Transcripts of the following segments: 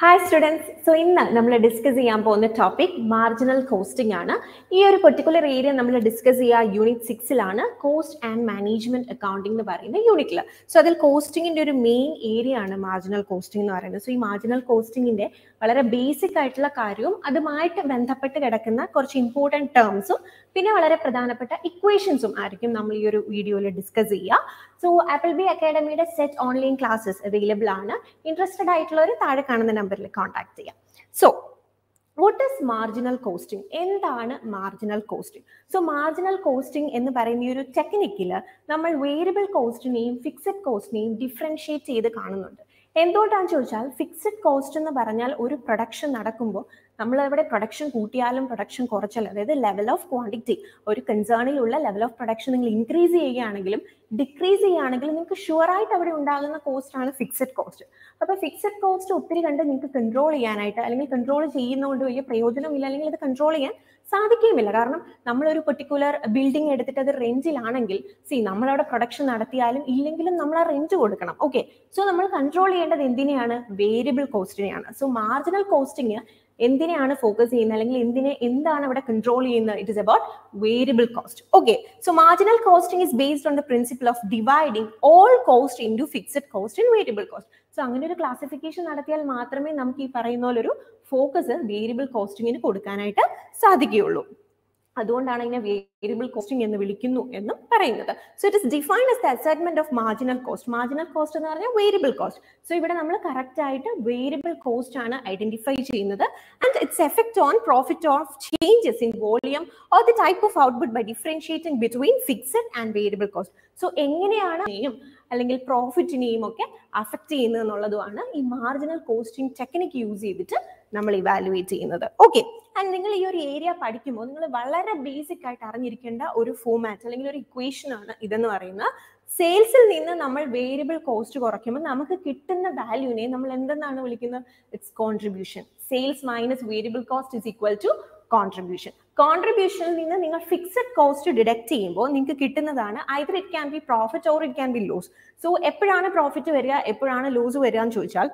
Hi students so ഇന്ന് നമ്മൾ discuss ചെയ്യാൻ പോകുന്ന ടോപ്പിക് മാർജിനൽ കോസ്റ്റിംഗ് ആണ്. ഈ ഒരു പെർട്ടിക്കുലർ ഏരിയ നമ്മൾ ഡിസ്കസ് ചെയ്യുക യൂണിറ്റ് സിക്സിലാണ് കോസ്റ്റ് ആൻഡ് മാനേജ്മെന്റ് അക്കൗണ്ടിംഗ് എന്ന് പറയുന്ന യൂണിറ്റിൽ സോ അതിൽ കോസ്റ്റിംഗിന്റെ ഒരു മെയിൻ ഏരിയ ആണ് മാർജിനൽ കോസ്റ്റിംഗ് എന്ന് പറയുന്നത്. സോ ഈ മാർജിനൽ കോസ്റ്റിംഗിന്റെ വളരെ ബേസിക് ആയിട്ടുള്ള കാര്യവും അതുമായിട്ട് ബന്ധപ്പെട്ട് കിടക്കുന്ന കുറച്ച് ഇമ്പോർട്ടന്റ് ടേംസും പിന്നെ വളരെ പ്രധാനപ്പെട്ട ഇക്വേഷൻസും ആയിരിക്കും നമ്മൾ ഈ ഒരു വീഡിയോയിൽ ഡിസ്കസ് ചെയ്യുക. സോ ആപ്പിൾ ബി അക്കാഡമിയുടെ സെറ്റ് ഓൺലൈൻ ക്ലാസ്സസ് അവൈലബിൾ ആണ്. ഇൻട്രസ്റ്റഡ് ആയിട്ടുള്ളവർ താഴെ കാണുന്ന നമ്പറിൽ കോൺടാക്ട് ചെയ്യാം. So what is marginal costing എന്താണ് marginal costing so marginal costing എന്ന് പറയുന്ന ഈ ഒരു ടെക്നിക്കിൽ നമ്മൾ വേരിയബിൾ കോസ്റ്റിനെയും ഫിക്സഡ് കോസ്റ്റിനെയും ഡിഫറൻഷിയേറ്റ് ചെയ്ത് കാണുന്നുണ്ട്. എന്തുകൊണ്ടാണെന്ന് ചോദിച്ചാൽ ഫിക്സഡ് കോസ്റ്റ് എന്ന് പറഞ്ഞാൽ ഒരു പ്രൊഡക്ഷൻ നടക്കുമ്പോൾ നമ്മൾ അവിടെ പ്രൊഡക്ഷൻ കൂട്ടിയാലും പ്രൊഡക്ഷൻ കുറച്ചാലും അതായത് ലെവൽ ഓഫ് ക്വാണ്ടിറ്റി ഒരു കൺസേണിലുള്ള ലെവൽ ഓഫ് പ്രൊഡക്ഷൻ നിങ്ങൾ ഇൻക്രീസ് ചെയ്യുകയാണെങ്കിലും ഡിക്രീസ് ചെയ്യുകയാണെങ്കിലും നിങ്ങൾക്ക് ഷുവറായിട്ട് അവിടെ ഉണ്ടാകുന്ന കോസ്റ്റ് ആണ് ഫിക്സഡ് കോസ്റ്റ് അപ്പോൾ ഫിക്സഡ് കോസ്റ്റ് ഒത്തിരി കണ്ട് നിങ്ങൾക്ക് കൺട്രോൾ ചെയ്യാനായിട്ട് അല്ലെങ്കിൽ കൺട്രോൾ ചെയ്യുന്നതുകൊണ്ട് വലിയ പ്രയോജനമില്ല അല്ലെങ്കിൽ അത് കൺട്രോൾ ചെയ്യാൻ സാധിക്കുകയുമില്ല. കാരണം നമ്മളൊരു പെർട്ടിക്കുലർ ബിൽഡിംഗ് എടുത്തിട്ട് അത് റെന്റിലാണെങ്കിൽ സി നമ്മളവിടെ പ്രൊഡക്ഷൻ നടത്തിയാലും ഇല്ലെങ്കിലും നമ്മൾ ആ റെന്റ് കൊടുക്കണം. ഓക്കെ സോ നമ്മൾ കൺട്രോൾ ചെയ്യേണ്ടത് എന്തിനെയാണ്? വേരിയബിൾ കോസ്റ്റിനെയാണ് സോ മാർജിനൽ കോസ്റ്റിങ് എന്തിനെയാണ് ഫോക്കസ് ചെയ്യുന്നത്? അല്ലെങ്കിൽ എന്തിനെ എന്താണ് അവിടെ കൺട്രോൾ ചെയ്യുന്നത്? It is about variable cost okay so marginal costing is based on the principle of dividing all cost into fixed cost and variable cost so അങ്ങനെ ഒരു ക്ലാസിഫിക്കേഷൻ നടത്തിയാൽ മാത്രമേ നമുക്ക് ഈ പറയുന്ന പോലെ ഒരു ഫോക്കസ് വേരിയബിൾ കോസ്റ്റിങ്ങിന് കൊടുക്കാനായിട്ട് സാധിക്കുകയുള്ളൂ. അതുകൊണ്ടാണ് ഇതിനെ വേരിയബിൾ കോസ്റ്റിംഗ് എന്ന് വിളിക്കുന്നു എന്നും പറയുന്നത്. So it is defined as the assignment of marginal cost marginal cost എന്ന് പറഞ്ഞാൽ വേരിയബിൾ കോസ്റ്റ് സോ ഇവിടെ നമ്മൾ കറക്റ്റ് ആയിട്ട് വേരിയബിൾ കോസ്റ്റ് ആണ് ഐഡന്റിഫൈ ചെയ്യുന്നത്. And its effect on profit of changes in volume or the type of output by differentiating between fixed and variable cost so എങ്ങനെയാണ് അല്ലെങ്കിൽ പ്രോഫിറ്റിനെയും ഒക്കെ അഫക്ട് ചെയ്യുന്നത് എന്നുള്ളതുമാണ് ഈ മാർജിനൽ കോസ്റ്റിംഗ് ടെക്നിക്ക് യൂസ് ചെയ്തിട്ട് നമ്മൾ ഇവാലുവേറ്റ് ചെയ്യുന്നത്. ഓക്കെ ആൻഡ് നിങ്ങൾ ഈ ഒരു ഏരിയ പഠിക്കുമ്പോൾ നിങ്ങൾ വളരെ ബേസിക് ആയിട്ട് അറിഞ്ഞിരിക്കേണ്ട ഒരു ഫോമാറ്റ് അല്ലെങ്കിൽ ഒരു ഇക്വേഷൻ ആണ് ഇതെന്ന് പറയുന്നത്. സെയിൽസിൽ നിന്ന് നമ്മൾ വേരിയബിൾ കോസ്റ്റ് കുറയ്ക്കുമ്പോൾ നമുക്ക് കിട്ടുന്ന വാല്യൂനെ നമ്മൾ എന്തെന്നാണ് വിളിക്കുന്നത്? It's contribution sales minus variable cost is equal to contribution കോൺട്രിബ്യൂഷനിൽ നിന്ന് നിങ്ങൾ ഫിക്സഡ് കോസ്റ്റ് ഡിഡക്ട് ചെയ്യുമ്പോൾ നിങ്ങൾക്ക് കിട്ടുന്നതാണ് either it can be profit or it can be loss so എപ്പോഴാണ് പ്രോഫിറ്റ് വരിക? എപ്പോഴാണ് ലോസ് വരിക എന്ന് ചോദിച്ചാൽ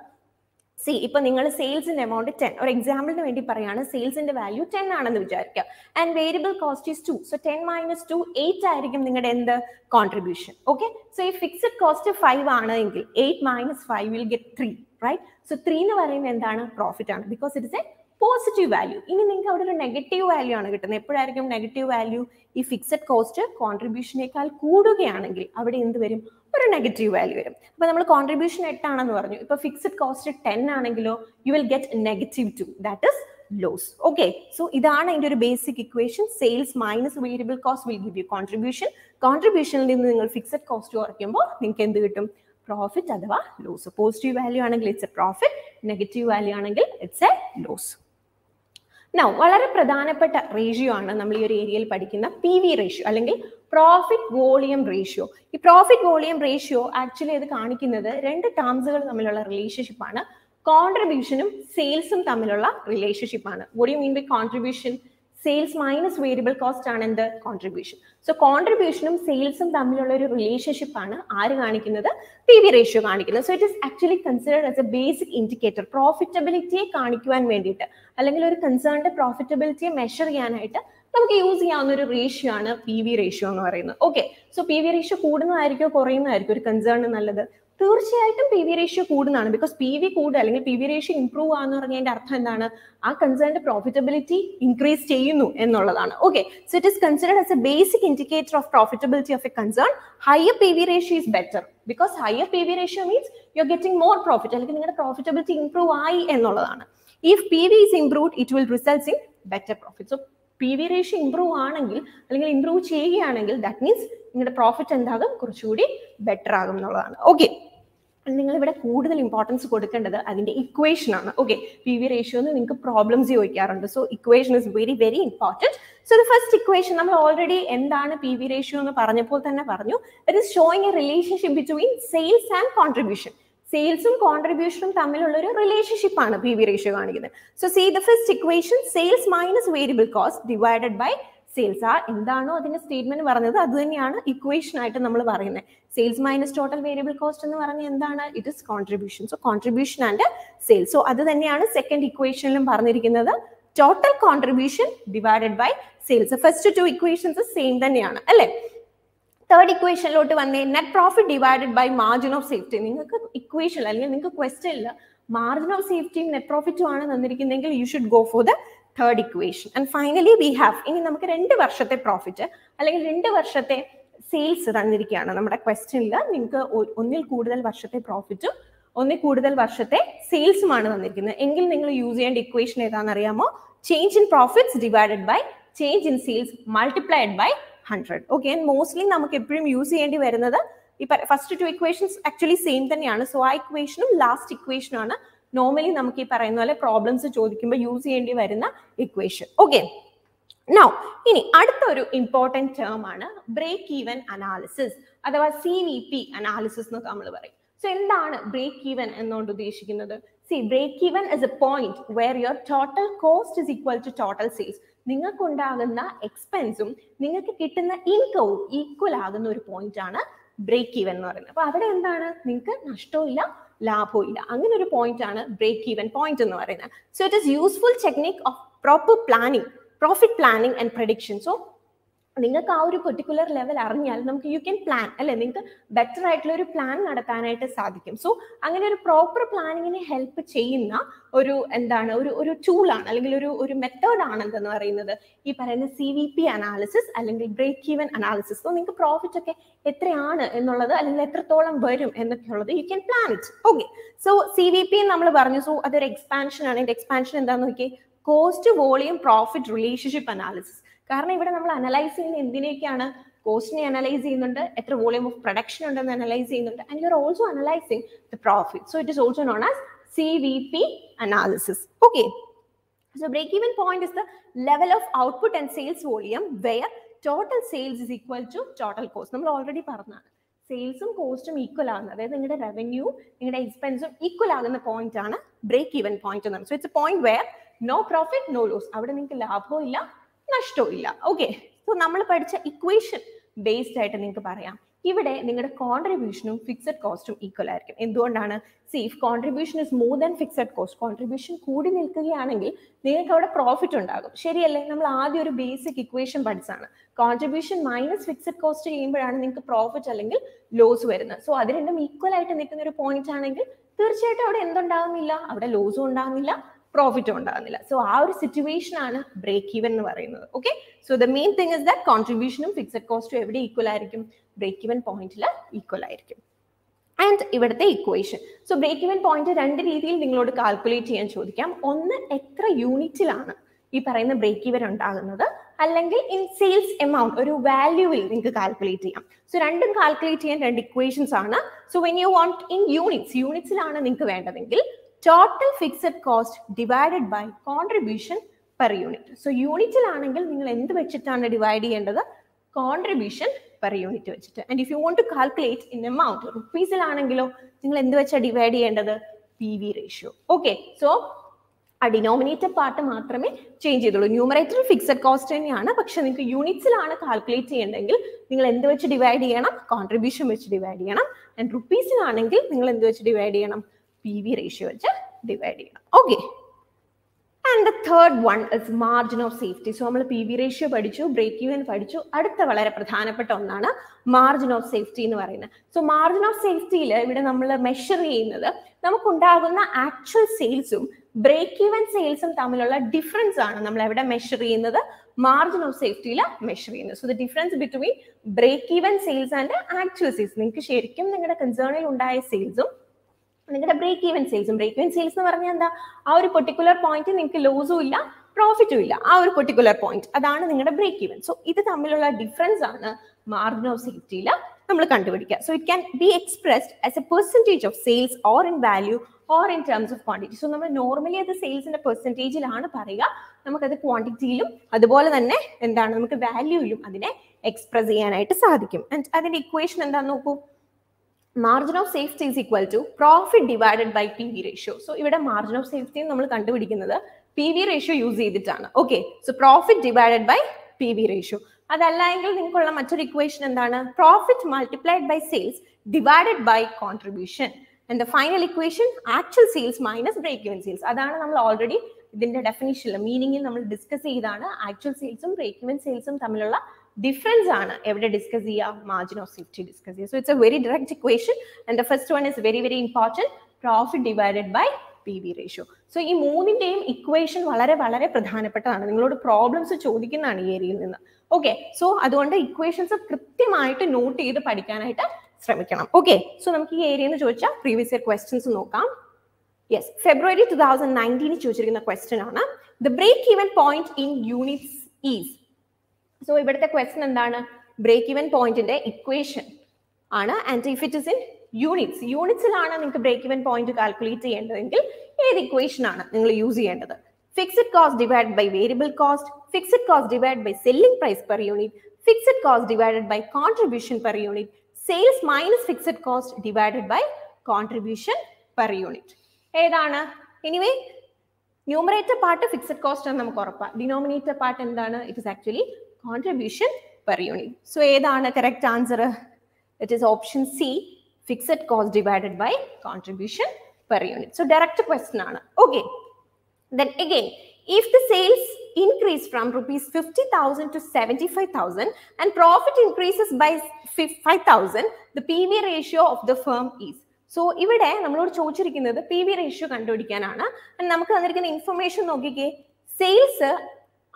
സി ഇപ്പൊ നിങ്ങൾ സെയിൽസിന്റെ എമൗണ്ട് ടെൻ ഒരു എക്സാമ്പിളിന് വേണ്ടി പറയാണ് സെയിൽസിന്റെ വാല്യൂ ടെൻ ആണെന്ന് വിചാരിക്കുക and variable cost is two so ten minus two eight ആയിരിക്കും നിങ്ങളുടെ എന്ത്? കോൺട്രിബ്യൂഷൻ ഓക്കെ സോ ഈ ഫിക്സഡ് കോസ്റ്റ് ഫൈവ് ആണ് എങ്കിൽ eight minus five will get three right so three എന്ന് പറയുന്നത് എന്താണ്? പ്രോഫിറ്റ് ആണ്. Because it is a positive value ഇനി നിങ്ങൾക്ക് അവിടെ ഒരു നെഗറ്റീവ് വാല്യൂ ആണ് കിട്ടുന്നത്. എപ്പോഴായിരിക്കും നെഗറ്റീവ് വാല്യൂ ഈ ഫിക്സഡ് കോസ്റ്റ് കോൺട്രിബ്യൂഷനേക്കാൾ കൂടുകയാണെങ്കിൽ അവിടെ എന്ത് വരും? ഒരു നെഗറ്റീവ് വാല്യൂ വരും. അപ്പൊ നമ്മൾ കോൺട്രിബ്യൂഷൻ എട്ടാണെന്ന് പറഞ്ഞു. ഇപ്പൊ ഫിക്സഡ് കോസ്റ്റ് ടെൻ ആണെങ്കിലോ you will get negative to that is loss okay so ഇതാണ് അതിന്റെ ഒരു basic equation sales minus variable cost will give you contribution കോൺട്രിബ്യൂഷനിൽ നിന്ന് നിങ്ങൾ ഫിക്സഡ് കോസ്റ്റ് കുറയ്ക്കുമ്പോൾ നിങ്ങൾക്ക് എന്ത് കിട്ടും? പ്രോഫിറ്റ് അഥവാ ലോസ് പോസിറ്റീവ് വാല്യൂ ആണെങ്കിൽ it's a profit negative value ആണെങ്കിൽ ഇറ്റ്സ് എ ലോസ് നൗ വളരെ പ്രധാനപ്പെട്ട റേഷ്യോ ആണ് നമ്മൾ ഈ ഒരു ഏരിയയിൽ പഠിക്കുന്ന പി വി റേഷ്യോ അല്ലെങ്കിൽ പ്രോഫിറ്റ് വോളിയം റേഷ്യോ ഈ പ്രോഫിറ്റ് വോളിയം റേഷ്യോ ആക്ച്വലി ഇത് കാണിക്കുന്നത് രണ്ട് ടേംസുകൾ തമ്മിലുള്ള റിലേഷൻഷിപ്പ് ആണ്. കോൺട്രിബ്യൂഷനും സെയിൽസും തമ്മിലുള്ള റിലേഷൻഷിപ്പ് ആണ്. What you mean by contribution sales minus variable cost ആണ് എന്ത്? കോൺട്രിബ്യൂഷൻ സോ കോൺട്രിബ്യൂഷനും സെയിൽസും തമ്മിലുള്ള ഒരു റിലേഷൻഷിപ്പ് ആണ് ആര് കാണിക്കുന്നത്? പി വി റേഷ്യോ കാണിക്കുന്നത്. So it is actually considered as a basic indicator പ്രോഫിറ്റബിലിറ്റിയെ കാണിക്കുവാൻ വേണ്ടിയിട്ട് അല്ലെങ്കിൽ ഒരു കൺസേണിന്റെ പ്രോഫിറ്റബിലിറ്റിയെ മെഷർ ചെയ്യാനായിട്ട് നമുക്ക് യൂസ് ചെയ്യാവുന്ന ഒരു റേഷ്യോ ആണ് പി വി റേഷ്യോ എന്ന് പറയുന്നത്. Okay so P V ratio കൂടുന്നതായിരിക്കോ കുറയുന്നതായിരിക്കും ഒരു കൺസേൺ നല്ലത്? തീർച്ചയായിട്ടും പി വി റേഷ്യോ കൂടുന്നതാണ്. ബിക്കോസ് പി വി കൂടുക അല്ലെങ്കിൽ പി വി റേഷ്യോ ഇംപ്രൂവ് ആന്ന് പറഞ്ഞതിന്റെ അർത്ഥം എന്താണ്? ആ കൺസേണിന്റെ പ്രോഫിറ്റബിലിറ്റി ഇൻക്രീസ് ചെയ്യുന്നു എന്നുള്ളതാണ്. Okay so it is considered as a basic indicator of profitability of a concern higher P V ratio is better because higher P V ratio means you are getting more profit അല്ലെങ്കിൽ നിങ്ങളുടെ profitability improve ആയി എന്നുള്ളതാണ്. If P V is improve it will results in better profit so P V ratio improve ആണെങ്കിൽ അല്ലെങ്കിൽ improve ചെയ്യുകയാണെങ്കിൽ that means നിങ്ങളുടെ profit എന്താകും? കുറച്ചുകൂടി ബെറ്റർ ആകും എന്നുള്ളതാണ്. ഓക്കെ നിങ്ങൾ ഇവിടെ കൂടുതൽ ഇമ്പോർട്ടൻസ് കൊടുക്കേണ്ടത് അതിന്റെ ഇക്വേഷനാണ് ഓക്കെ പി വി റേഷ്യോ എന്ന് നിങ്ങൾക്ക് പ്രോബ്ലംസ് ചോദിക്കാറുണ്ട്. So equation is very very important so the first equation നമ്മൾ ഓൾറെഡി എന്താണ് പി വി റേഷ്യോ എന്ന് പറഞ്ഞപ്പോൾ തന്നെ പറഞ്ഞു. It is showing a relationship between sales and contribution സെയിൽസും കോൺട്രിബ്യൂഷനും തമ്മിലുള്ള ഒരു റിലേഷൻഷിപ്പ് ആണ് പി വി റേഷ്യോ കാണിക്കുന്നത്. So see the first equation sales minus variable cost divided by sales ആ എന്താണോ അതിന്റെ സ്റ്റേറ്റ്മെന്റ് പറഞ്ഞത് അത് തന്നെയാണ് ഇക്വേഷൻ ആയിട്ട് നമ്മൾ പറയുന്നത് sales minus total variable cost എന്ന് പറഞ്ഞാൽ എന്താണ്? It is contribution so contribution and sales so അത് തന്നെയാണ് സെക്കൻഡ് ഇക്വേഷനിലും പറഞ്ഞിരിക്കുന്നത്. Total contribution divided by sales first two equations same തന്നെയാണ് അല്ലേ? തേർഡ് ഇക്വേഷനിലോട്ട് വന്നേ net profit divided by margin of safety നിങ്ങൾക്ക് ഇക്വേഷൻ അല്ലെങ്കിൽ നിങ്ങൾക്ക് ക്വസ്റ്റനിൽ മാർജിൻ ഓഫ് സേഫ്റ്റിയും നെറ്റ് പ്രോഫിറ്റും ആണ് തന്നിരിക്കുന്നതെങ്കിൽ you should go for the third equation and finally we have ഇനി നമുക്ക് രണ്ട് വർഷത്തെ പ്രോഫിറ്റ് അല്ലെങ്കിൽ രണ്ട് വർഷത്തെ സെയിൽസ് തന്നിരിക്കുകയാണ് നമ്മുടെ ക്വസ്റ്റനിൽ നിങ്ങൾക്ക് ഒന്നിൽ കൂടുതൽ വർഷത്തെ പ്രോഫിറ്റും ഒന്നിൽ കൂടുതൽ വർഷത്തെ സെയിൽസുമാണ് തന്നിരിക്കുന്നത്. എങ്കിൽ നിങ്ങൾ യൂസ് ചെയ്യേണ്ട ഇക്വേഷൻ ഏതാണെന്ന് അറിയാമോ change in profits divided by change in sales multiplied by hundred okay and mostly നമുക്ക് എപ്പോഴും യൂസ് ചെയ്യേണ്ടി വരുന്നത് ഈ first two equations actually same തന്നെയാണ്. സോ ആ ഇക്വേഷനും ലാസ്റ്റ് ഇക്വേഷനും ആണ്. നോർമലി നമുക്ക് ഈ പറയുന്ന പോലെ പ്രോബ്ലംസ് ചോദിക്കുമ്പോൾ യൂസ് ചെയ്യേണ്ടി വരുന്ന ഇക്വേഷൻ ഓക്കെ നൗ ഇനി അടുത്തൊരു ഇമ്പോർട്ടന്റ് ടേം ആണ് ബ്രേക്ക് ഈവൻ അനാലിസിസ് അഥവാ സി വി പി അനാലിസിസ് എന്നൊക്കെ നമ്മൾ പറയും. സോ എന്താണ് ബ്രേക്ക് ഈവൻ എന്നുകൊണ്ട് ഉദ്ദേശിക്കുന്നത്? See break even is a point where your total cost is equal to total sales നിങ്ങൾക്കുണ്ടാകുന്ന എക്സ്പെൻസും നിങ്ങൾക്ക് കിട്ടുന്ന ഇൻകവും ഈക്വൽ ആകുന്ന ഒരു പോയിന്റ് ആണ് ബ്രേക്ക് ഈവൻ എന്ന് പറയുന്നത്. അപ്പൊ അവിടെ എന്താണ്? നിങ്ങൾക്ക് നഷ്ടവും ഇല്ല ലാഭവും ഇല്ല. അങ്ങനെ ഒരു പോയിന്റ് ആണ് ബ്രേക്ക് ഈവൻ പോയിന്റ് എന്ന് പറയുന്നത്. So it is useful technique of proper planning profit planning and prediction so നിങ്ങൾക്ക് ആ ഒരു പെർട്ടിക്കുലർ ലെവൽ അറിഞ്ഞാൽ നമുക്ക് യു ക്യാൻ പ്ലാൻ അല്ലെ? നിങ്ങൾക്ക് ബെറ്റർ ആയിട്ടുള്ള ഒരു പ്ലാൻ നടത്താനായിട്ട് സാധിക്കും. സോ അങ്ങനെ ഒരു പ്രോപ്പർ പ്ലാനിങ്ങിനെ ഹെൽപ്പ് ചെയ്യുന്ന ഒരു എന്താണ് ഒരു ഒരു ടൂളാണ് അല്ലെങ്കിൽ ഒരു ഒരു മെത്തേഡാണ് എന്തെന്ന് പറയുന്നത്? ഈ പറയുന്ന സി വി പി അനാലിസിസ് അല്ലെങ്കിൽ ബ്രേക്ക് ഈവൻ അനാലിസിസ് സോ നിങ്ങൾക്ക് പ്രോഫിറ്റ് ഒക്കെ എത്രയാണ് എന്നുള്ളത് അല്ലെങ്കിൽ എത്രത്തോളം വരും എന്നൊക്കെയുള്ളത് you can plan it okay so C V P നമ്മൾ പറഞ്ഞു. സോ അതൊരു എക്സ്പാൻഷൻ ആണ്. എക്സ്പാൻഷൻ എന്താണെന്ന് നോക്കിയേ? Cost volume profit relationship analysis കാരണം ഇവിടെ നമ്മൾ അനലൈസ് ചെയ്യുന്ന എന്തിനൊക്കെയാണ്? കോസ്റ്റിനെ അനലൈസ് ചെയ്യുന്നുണ്ട് എത്ര വോളിയം ഓഫ് പ്രൊഡക്ഷൻ ഉണ്ടെന്ന് അനലൈസ് ചെയ്യുന്നുണ്ട് and you are also analysing the profit so it is also known as C V P analysis okay so break-even point is the level of output and sales volume where total sales is equal to total cost നമ്മൾ already പറഞ്ഞതാണ്. സെയിൽസും കോസ്റ്റും equal ആകുന്നത് അതായത് നിങ്ങളുടെ revenue നിങ്ങളുടെ എക്സ്പെൻസും equal ആകുന്ന പോയിന്റ് ആണ് ബ്രേക്ക് ഈവൻ പോയിന്റ് എന്ന് പറയുന്നത്. So it's a point where no profit no loss അവിടെ നിങ്ങൾക്ക് ലാഭവും ഇല്ല നഷ്ടവും ഇല്ല ഓക്കെ സോ നമ്മൾ പഠിച്ച ഇക്വേഷൻ ബേസ്ഡ് ആയിട്ട് നിങ്ങൾക്ക് പറയാം. ഇവിടെ നിങ്ങളുടെ കോൺട്രിബ്യൂഷനും ഫിക്സഡ് കോസ്റ്റും ഈക്വൽ ആയിരിക്കും. എന്തുകൊണ്ടാണ്? See if contribution is more than fixed cost contribution കൂടി നിൽക്കുകയാണെങ്കിൽ നിങ്ങൾക്ക് അവിടെ പ്രോഫിറ്റ് ഉണ്ടാകും. ശരിയല്ലേ? നമ്മൾ ആദ്യം ഒരു ബേസിക് ഇക്വേഷൻ പഠിച്ചാണ് കോൺട്രിബ്യൂഷൻ മൈനസ് ഫിക്സഡ് കോസ്റ്റ് ചെയ്യുമ്പോഴാണ് നിങ്ങൾക്ക് പ്രോഫിറ്റ് അല്ലെങ്കിൽ ലോസ് വരുന്നത്. സോ അത് രണ്ടും ഈക്വൽ ആയിട്ട് നിൽക്കുന്ന ഒരു പോയിന്റ് ആണെങ്കിൽ തീർച്ചയായിട്ടും അവിടെ എന്തുണ്ടാകുന്നില്ല അവിടെ ലോസും ഉണ്ടാകുന്നില്ല പ്രോഫിറ്റും ഉണ്ടാകുന്നില്ല. സോ ആ ഒരു സിറ്റുവേഷൻ ആണ് ബ്രേക്ക് ഈവൻ എന്ന് പറയുന്നത്. Okay so the main thing is that കോൺട്രിബ്യൂഷനും fixed കോസ്റ്റും എവിടെ ഈക്വൽ ആയിരിക്കും? ബ്രേക്ക് ഈവൻ പോയിന്റിൽ ഈക്വൽ ആയിരിക്കും. ആൻഡ് ഇവിടുത്തെ equation so break even point രണ്ട് രീതിയിൽ നിങ്ങളോട് കാൽക്കുലേറ്റ് ചെയ്യാൻ ചോദിക്കാം. ഒന്ന് എത്ര യൂണിറ്റിലാണ് ഈ പറയുന്ന ബ്രേക്ക് ഇവൻ ഉണ്ടാകുന്നത്? അല്ലെങ്കിൽ ഇൻ സെയിൽസ് എമൗണ്ട് ഒരു വാല്യൂവിൽ നിങ്ങൾക്ക് കാൽക്കുലേറ്റ് ചെയ്യാം. സോ രണ്ടും കാൽക്കുലേറ്റ് ചെയ്യാൻ രണ്ട് ഇക്വേഷൻസ് ആണ്. So when you want in units യൂണിറ്റ്സിലാണ് നിങ്ങൾക്ക് വേണ്ടതെങ്കിൽ total fixed cost divided by contribution per unit so യൂണിറ്റിലാണെങ്കിൽ നിങ്ങൾ എന്ത് വെച്ചിട്ടാണ് ഡിവൈഡ് ചെയ്യേണ്ടത്? കോൺട്രിബ്യൂഷൻ പെർ യൂണിറ്റ് വെച്ചിട്ട്. And if you want to calculate in amount റുപ്പീസിലാണെങ്കിലോ നിങ്ങൾ എന്ത് വെച്ചാൽ ഡിവൈഡ് ചെയ്യേണ്ടത്? P V ratio okay so ആ ഡിനോമിനേറ്റർ പാർട്ട് മാത്രമേ ചേഞ്ച് ചെയ്തുള്ളൂ. ന്യൂമറേറ്റർ ഫിക്സഡ് കോസ്റ്റ് തന്നെയാണ്. പക്ഷെ നിങ്ങൾക്ക് യൂണിറ്റ്സിലാണ് കാൽക്കുലേറ്റ് ചെയ്യേണ്ടതെങ്കിൽ നിങ്ങൾ എന്ത് വെച്ച് ഡിവൈഡ് ചെയ്യണം? കോൺട്രിബ്യൂഷൻ വെച്ച് ഡിവൈഡ് ചെയ്യണം. ആൻഡ് റുപ്പീസിലാണെങ്കിൽ നിങ്ങൾ എന്ത് വെച്ച് ഡിവൈഡ് ചെയ്യണം? പി വി റേഷ്യോ വെച്ച് ഡിവൈഡ് ചെയ്യണം. Okay and third one is margin of safety so നമ്മൾ പി വി റേഷ്യോ പഠിച്ചു ബ്രേക്ക് ഈവൻ പഠിച്ചു. അടുത്ത വളരെ പ്രധാനപ്പെട്ട ഒന്നാണ് മാർജിൻ ഓഫ് സേഫ്റ്റി എന്ന് പറയുന്നത്. സോ മാർജിൻ ഓഫ് സേഫ്റ്റിയിൽ ഇവിടെ നമ്മൾ മെഷർ ചെയ്യുന്നത് നമുക്കുണ്ടാകുന്ന ആക്ച്വൽ സെയിൽസും ബ്രേക്ക് ഈവൻ സെയിൽസും തമ്മിലുള്ള ഡിഫറൻസ് ആണ് നമ്മൾ എവിടെ മെഷർ ചെയ്യുന്നത്? മാർജിൻ ഓഫ് സേഫ്റ്റിയിൽ മെഷർ ചെയ്യുന്നത്. So the difference between break even sales and actual sales നിങ്ങൾക്ക് ശരിക്കും നിങ്ങളുടെ കൺസേണിൽ ഉണ്ടായ സെയിൽസും നിങ്ങളുടെ ബ്രേക്ക് ഈവൻ സെയിൽസും ബ്രേക്ക് ഈവൻ സെയിൽസ് എന്ന് പറഞ്ഞാൽ എന്താ? ആ ഒരു പെർട്ടിക്കുലർ പോയിന്റ് നിങ്ങൾക്ക് ലോസും ഇല്ല പ്രോഫിറ്റും ഇല്ല. ആ ഒരു പെർട്ടിക്കുലർ പോയിന്റ് അതാണ് നിങ്ങളുടെ ബ്രേക്ക് ഈവൻ സോ ഇത് തമ്മിലുള്ള ഡിഫറൻസ് ആണ് മാർജിൻ ഓഫ് സേഫ്റ്റിയിൽ നമ്മൾ കണ്ടുപിടിക്കുക so it can be expressed as a percentage of sales or in value or in terms of quantity so നമ്മൾ നോർമലി അത് സെയിൽസിന്റെ പെർസെന്റേജിലാണ് പറയുക. നമുക്കത് ക്വാണ്ടിറ്റിയിലും അതുപോലെ തന്നെ എന്താണ്? നമുക്ക് വാല്യൂയിലും അതിനെ എക്സ്പ്രസ് ചെയ്യാനായിട്ട് സാധിക്കും. ആൻഡ് അതിന്റെ ഇക്വേഷൻ എന്താന്ന് നോക്കൂ. Margin of safety is equal to profit divided by P V ratio so ഇവിടെ മാർജിൻ ഓഫ് സേഫ്റ്റി നമ്മൾ കണ്ടുപിടിക്കുന്നത് പി വി റേഷ്യോ യൂസ് ചെയ്തിട്ടാണ്. Okay so profit divided by P V ratio അതല്ല എങ്കിൽ നിങ്ങൾക്കുള്ള മറ്റൊരു ഇക്വേഷൻ എന്താണ്? Profit multiplied by sales divided by contribution and the final equation actual sales minus break even sales അതാണ് നമ്മൾ ഓൾറെഡി ഇതിന്റെ ഡെഫിനേഷനിൽ മീനിങ്ങിൽ നമ്മൾ ഡിസ്കസ് ചെയ്താണ് ആക്ച്വൽ സെയിൽസും ബ്രേക്ക് ഇവൻ സെയിൽസും തമ്മിലുള്ള ഡിഫറൻസ് ആണ് എവിടെ ഡിസ്കസ് ചെയ്യുക മാർജിൻ ഓഫ് സേഫ്റ്റി ഡിസ്കസ് ചെയ്യുക so it's a very direct equation and the first one is very very important profit divided by P V ratio so ഈ മൂന്നിന്റെയും equation വളരെ വളരെ പ്രധാനപ്പെട്ടതാണ്. നിങ്ങളോട് പ്രോബ്ലംസ് ചോദിക്കുന്നതാണ് ഈ ഏരിയയിൽ നിന്ന്. ഓക്കെ സോ അതുകൊണ്ട് ഇക്വേഷൻസ് കൃത്യമായിട്ട് നോട്ട് ചെയ്ത് പഠിക്കാനായിട്ട് ശ്രമിക്കണം. ഓക്കെ സോ നമുക്ക് ഈ ഏരിയ എന്ന് ചോദിച്ചാൽ പ്രീവിയസ് ഇയർ ക്വസ്റ്റ്യൻസ് നോക്കാം. യെസ് ഫെബ്രുവരി ടു തൗസൻഡ് നയന്റീനിൽ ചോദിച്ചിരിക്കുന്ന ക്വസ്റ്റ്യൻ ആണ്. The break even point in units is so ഇവിടുത്തെ ക്വസ്റ്റൻ എന്താണ്? ബ്രേക്ക് ഇവൻ പോയിന്റിന്റെ ഇക്വേഷൻ ആണ്. And if it is in units യൂണിറ്റ്സിലാണ് നിങ്ങൾക്ക് ബ്രേക്ക് ഇവൻ പോയിന്റ് കാൽക്കുലേറ്റ് ചെയ്യേണ്ടതെങ്കിൽ ഏത് ഇക്വേഷൻ ആണ് നിങ്ങൾ യൂസ് ചെയ്യേണ്ടത്? Fixed cost divide by variable cost fixed cost divide by selling price per unit fixed cost divided by contribution per unit sales minus fixed cost divided by contribution per unit ഏതാണ്? Anyway numerator part fixed cost ആണ് നമുക്ക് ഉറപ്പാണ് denominator part എന്താണ്? It is actually contribution per unit so ഏതാണ് correct answer it is option C fixed cost divided by contribution per unit so direct question ആണ്. Okay then again if the sales increase from rupees 50000 to 75000 and profit increases by 5000 the pv ratio of the firm is. So ഇവിടെ നമ്മളോട് ചോദിച്ചിരിക്കുന്നത് P V ratio കണ്ടുപിടിക്കാനാണ്. നമുക്ക് തന്നിരിക്കുന്ന information നോക്കിക്കേ. Sales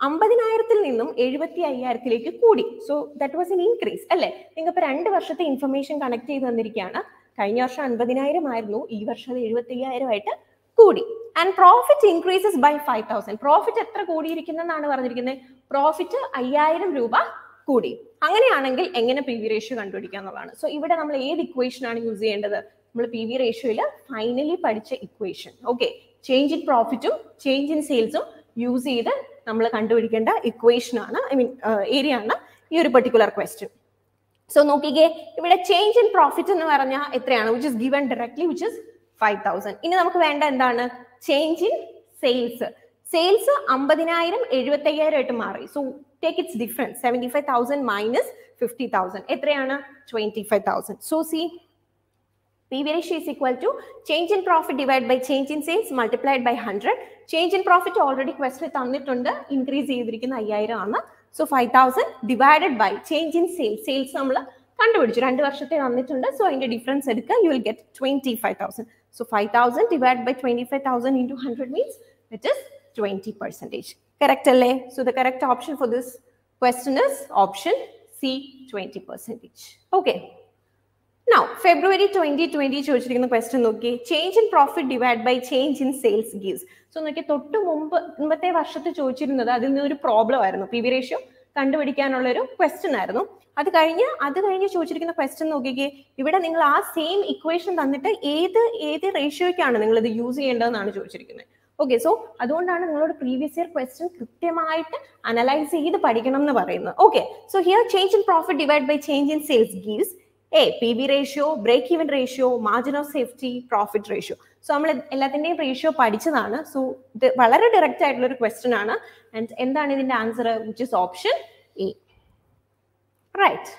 അമ്പതിനായിരത്തിൽ നിന്നും എഴുപത്തി അയ്യായിരത്തിലേക്ക് കൂടി. So that was an increase അല്ലേ? നിങ്ങൾക്ക് ഇപ്പൊ രണ്ട് വർഷത്തെ ഇൻഫർമേഷൻ കണക്ട് ചെയ്ത് തന്നിരിക്കുകയാണ്. കഴിഞ്ഞ വർഷം അൻപതിനായിരം ആയിരുന്നു ഈ വർഷം എഴുപത്തി അയ്യായിരം ആയിട്ട് കൂടി. And profit increases by five thousand profit എത്ര കൂടിയിരിക്കുന്നെന്നാണ് പറഞ്ഞിരിക്കുന്നത് പ്രോഫിറ്റ് അയ്യായിരം രൂപ കൂടി. അങ്ങനെയാണെങ്കിൽ എങ്ങനെ പി വി റേഷ്യോ കണ്ടുപിടിക്കുക എന്നുള്ളതാണ്. സോ ഇവിടെ നമ്മൾ ഏത് ഇക്വേഷൻ ആണ് യൂസ് ചെയ്യേണ്ടത്? നമ്മൾ പി വി റേഷ്യോയിൽ ഫൈനലി പഠിച്ച ഇക്വേഷൻ ഓക്കെ ചേഞ്ച് ഇൻ പ്രോഫിറ്റും ചേഞ്ച് ഇൻ സെയിൽസും യൂസ് ചെയ്ത് നമ്മൾ കണ്ടുപിടിക്കേണ്ട ഇക്വേഷനാണ് ഐ മീൻ ഏരിയ ആണ് ഈ ഒരു പെർട്ടിക്കുലർ ക്വസ്റ്റ്യൻ സോ നോക്കിക്കേ ഇവിടെ ചേഞ്ച് ഇൻ പ്രോഫിറ്റ് എന്ന് പറഞ്ഞാൽ എത്രയാണ്? Which is given directly which is five thousand ഇനി നമുക്ക് വേണ്ട എന്താണ്? ചേഞ്ച് ഇൻ സെയിൽസ് സെയിൽസ് അമ്പതിനായിരം എഴുപത്തി അയ്യായിരം ആയിട്ട് മാറി. So take its difference seventy five thousand minus fifty thousand എത്രയാണ്? Twenty five thousand so see PV ratio is equal to change in profit divided by change in sales multiplied by 100. Change in profit already question തന്നിട്ടുണ്ട്. Increase ചെയ്തിരിക്കുന്ന അയ്യായിരം ആണ്. So five thousand divided by change in sales sales നമ്മൾ കണ്ടുപിടിച്ചു. രണ്ട് വർഷത്തെ തന്നിട്ടുണ്ട്. So അതിന്റെ ഡിഫറൻസ് എടുക്കുക. You will get twenty five thousand so five thousand divide by twenty five thousand into hundred means it is twenty percentage correct അല്ലേ? So the correct option for this question is option C twenty percentage okay Now, February 2020 ചോദിച്ചിരിക്കുന്ന question നോക്കി change in profit divide by change in sales gives so നോക്കി തൊട്ട് മുമ്പ് മുമ്പത്തെ വർഷത്തെ ചോദിച്ചിരുന്നത് അതിൽ നിന്ന് ഒരു പ്രോബ്ലം ആയിരുന്നു. പി വി റേഷ്യോ കണ്ടുപിടിക്കാനുള്ള ഒരു ക്വസ്റ്റ്യൻ ആയിരുന്നു. അത് കഴിഞ്ഞ് അത് കഴിഞ്ഞ് ചോദിച്ചിരിക്കുന്ന ക്വസ്റ്റ്യൻ നോക്കിക്കേ ഇവിടെ നിങ്ങൾ ആ സെയിം ഇക്വേഷൻ തന്നിട്ട് ഏത് ഏത് റേഷ്യോയ്ക്കാണ് നിങ്ങൾ ഇത് യൂസ് ചെയ്യേണ്ടതെന്നാണ് ചോദിച്ചിരിക്കുന്നത്. ഓക്കെ സോ അതുകൊണ്ടാണ് നിങ്ങളോട് പ്രീവിയസ് ഇയർ ക്വസ്റ്റ്യൻ കൃത്യമായിട്ട് അനലൈസ് ചെയ്ത് പഠിക്കണം എന്ന് പറയുന്നത്. Okay so here change in profit divide by change in sales gives a P B ratio break even ratio margin of safety profit ratio so നമ്മൾ എല്ലാത്തിന്റെയും ratio പഠിച്ചതാണ്. സോ ഇത് വളരെ ഡയറക്റ്റ് ആയിട്ടുള്ള ഒരു ക്വസ്റ്റ്യൻ ആണ്. ആൻഡ് എന്താണ് ഇതിന്റെ answer which is option A right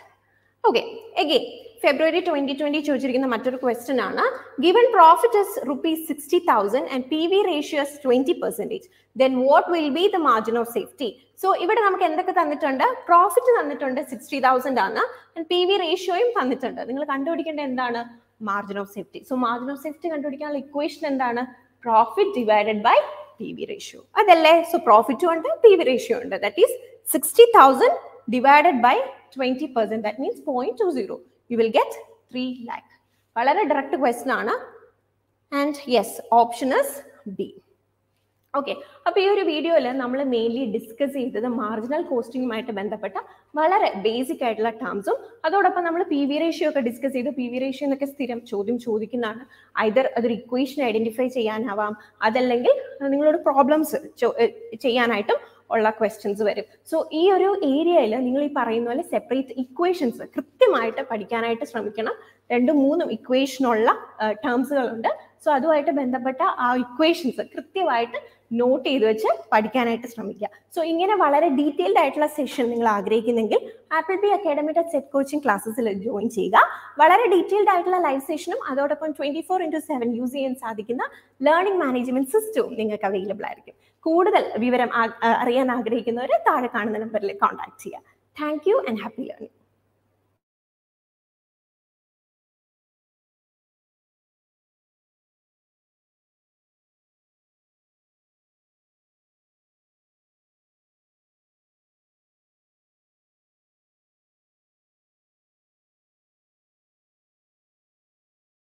okay again February twenty twenty ചോദിച്ചിരിക്കുന്ന മറ്റൊരു ക്വസ്റ്റ്യൻ ആണ്. Given profit is rupees sixty thousand and P V ratio twenty percentage then what will be the margin of safety so ഇവിടെ നമുക്ക് എന്തൊക്കെ തന്നിട്ടുണ്ട്? Profit തന്നിട്ടുണ്ട് sixty thousand ആണ്. P V റേഷ്യോയും തന്നിട്ടുണ്ട്. നിങ്ങൾ കണ്ടുപിടിക്കേണ്ട എന്താണ്? Margin of safety so margin of safety കണ്ടുപിടിക്കാനുള്ള ഇക്വേഷൻ എന്താണ്? Profit divided by P V ratio അതല്ലേ? സോ പ്രോഫിറ്റും ഉണ്ട് പി വി റേഷ്യോ ഉണ്ട്. That is sixty thousand divided by twenty percent that means point two zero you will get three lakh വളരെ direct question ആണ്. And yes option is B okay അപ്പൊ ഈ ഒരു വീഡിയോയിൽ നമ്മൾ മെയിൻലി ഡിസ്കസ് ചെയ്തത് marginal കോസ്റ്റിംഗുമായിട്ട് ബന്ധപ്പെട്ട വളരെ ബേസിക് ആയിട്ടുള്ള ടേംസും അതോടൊപ്പം നമ്മൾ പി വി റേഷ്യോ ഒക്കെ ഡിസ്കസ് ചെയ്തു പി വി റേഷ്യോ എന്നൊക്കെ സ്ഥിരം ചോദ്യം ചോദിക്കുന്നതാണ്. ഐദർ അതൊരു ഇക്വേഷൻ ഐഡന്റിഫൈ ചെയ്യാനാവാം അതല്ലെങ്കിൽ നിങ്ങളോട് പ്രോബ്ലംസ് ചെയ്യാനായിട്ടും ഉള്ള ക്വസ്റ്റ്യൻസ് വരും. സോ ഈ ഒരു ഏരിയയിൽ നിങ്ങൾ ഈ പറയുന്ന പോലെ സെപ്പറേറ്റ് ഇക്വേഷൻസ് കൃത്യമായിട്ട് പഠിക്കാനായിട്ട് ശ്രമിക്കണം. രണ്ടും മൂന്നും ഇക്വേഷനുള്ള ടേംസുകളുണ്ട് സോ അതുമായിട്ട് ബന്ധപ്പെട്ട ആ ഇക്വേഷൻസ് കൃത്യമായിട്ട് നോട്ട് ചെയ്ത് വെച്ച് പഠിക്കാനായിട്ട് ശ്രമിക്കുക. സോ ഇങ്ങനെ വളരെ ഡീറ്റെയിൽഡ് ആയിട്ടുള്ള സെഷൻ നിങ്ങൾ ആഗ്രഹിക്കുന്നെങ്കിൽ ആപ്പിൾ ബി അക്കാഡമിയുടെ സെറ്റ് കോച്ചിങ് ക്ലാസ്സസിൽ ജോയിൻ ചെയ്യുക. വളരെ ഡീറ്റെയിൽഡ് ആയിട്ടുള്ള ലൈവ് സെഷനും അതോടൊപ്പം twenty four into seven use ചെയ്യാൻ സാധിക്കുന്ന ലേണിംഗ് മാനേജ്മെന്റ് സിസ്റ്റവും നിങ്ങൾക്ക് അവൈലബിൾ ആയിരിക്കും. കൂടുതൽ വിവരം അറിയാൻ ആഗ്രഹിക്കുന്നവർ താഴെ കാണുന്ന നമ്പറിൽ കോൺടാക്ട് ചെയ്യുക. Thank you and happy learning